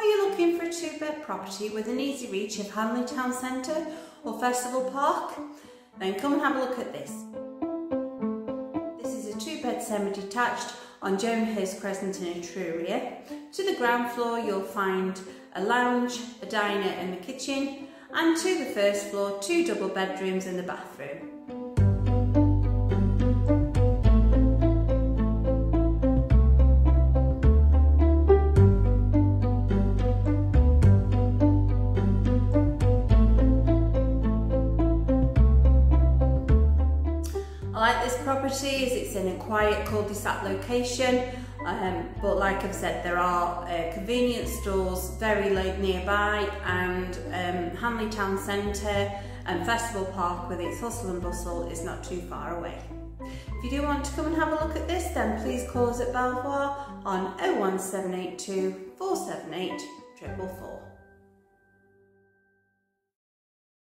Are you looking for a two-bed property with an easy reach of Hanley Town Centre or Festival Park? Then come and have a look at this. This is a two-bed semi-detached on Joan Crescent in Etruria. To the ground floor you'll find a lounge, a diner and the kitchen and to the first floor two double bedrooms and the bathroom. Like this property as it's in a quiet cul-de-sac location um, but like I've said there are uh, convenience stores very late nearby and um, Hanley Town Centre and Festival Park with its hustle and bustle is not too far away. If you do want to come and have a look at this then please call us at Belvoir on 01782 478 444.